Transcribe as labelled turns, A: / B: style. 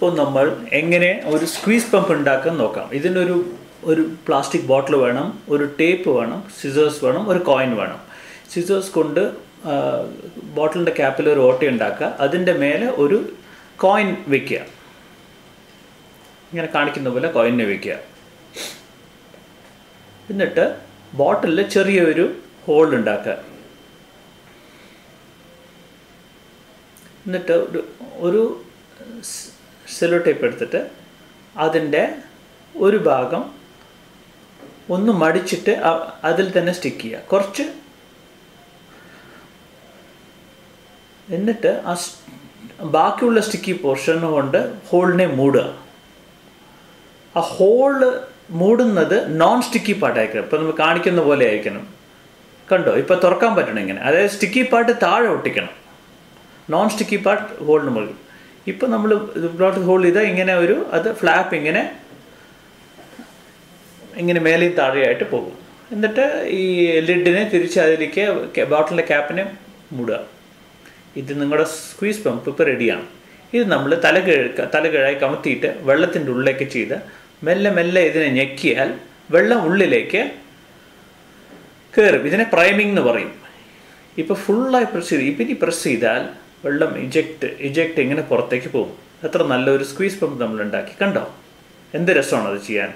A: ഇപ്പോൾ നമ്മൾ എങ്ങനെ ഒരു സ്ക്വീസ് പമ്പ് ഉണ്ടാക്കാൻ നോക്കാം. ഇതിനൊരു ഒരു പ്ലാസ്റ്റിക് ബോട്ടിൽ വേണം ഒരു ടേപ്പ് വേണം സിസേഴ്സ് വേണം ഒരു കോയിൻ വേണം. സിസേഴ്സ് കൊണ്ട് ബോട്ടിലിന്റെ ക്യാപ്പിൽ ഒരു ഓട്ട ഉണ്ടാക്കുക. അതിന്റെ മേലെ ഒരു കോയിൻ വെക്കുക. ഇങ്ങനെ കാണിക്കുന്ന പോലെ കോയിനെ വെക്കുക. എന്നിട്ട് ബോട്ടിലിൽ ചെറിയൊരു ഹോൾ ഉണ്ടാക്കുക. എന്നിട്ട് ഒരു ഒരു സെലോ ടേപ്പ് എടുത്തിട്ട് അതിന്റെ ഒരു ഭാഗം ഒന്ന് മടിച്ചിട്ട് അതിൽ തന്നെ സ്റ്റിക്ക് ചെയ്യുക. കുറച്ച് എന്നിട്ട് ആ ബാക്കിയുള്ള സ്റ്റിക്കി പോർഷൻ കൊണ്ട് ഹോളിനെ മൂടുക. ആ ഹോൾ മൂടുന്നത് നോൺ സ്റ്റിക്കി പാർട്ടായിരിക്കണം ഇപ്പം നമ്മൾ കാണിക്കുന്ന പോലെ ആയിരിക്കണം. കണ്ടോ? ഇപ്പം തുറക്കാൻ പറ്റണം ഇങ്ങനെ. അതായത് സ്റ്റിക്കി പാർട്ട് താഴെ ഒട്ടിക്കണം. നോൺ സ്റ്റിക്കി പാർട്ട് ഹോളിന് മുകളിൽ. ഇപ്പം നമ്മൾ ബ്ലോട്ട് ഹോൾഡ് ചെയ്താൽ ഇങ്ങനെ ഒരു അത് ഫ്ലാപ്പ് ഇങ്ങനെ ഇങ്ങനെ മേലെയും താഴെയായിട്ട് പോകും. എന്നിട്ട് ഈ ലിഡിനെ തിരിച്ച് അതിലേക്ക് ബോട്ടിലിന്റെ ക്യാപ്പിനെ മൂടുക. ഇത് നിങ്ങളുടെ സ്ക്വീസ് പമ്പ് ഇപ്പോൾ റെഡിയാണ് ഇത് നമ്മൾ തലകിഴ തലകിഴായി കമത്തിയിട്ട് വെള്ളത്തിന്റെ ഉള്ളിലേക്ക് ചെയ്ത് മെല്ലെ മെല്ലെ ഇതിനെ ഞെക്കിയാൽ വെള്ളം ഉള്ളിലേക്ക് കയറും ഇതിനെ പ്രൈമിംഗ് എന്ന് പറയും. ഇപ്പോൾ ഫുള്ളായി പ്രസ് ചെയ്ത് ഇപ്പം ഇനി പ്രസ് ചെയ്താൽ വെള്ളം ഇജക്റ്റ് ഇജക്റ്റ് എങ്ങനെ പുറത്തേക്ക് പോകും? എത്ര നല്ലൊരു സ്ക്വീസ് പമ്പ് നമ്മൾ ഉണ്ടാക്കി കണ്ടോ? എന്ത് രസമാണ് അത് ചെയ്യാൻ?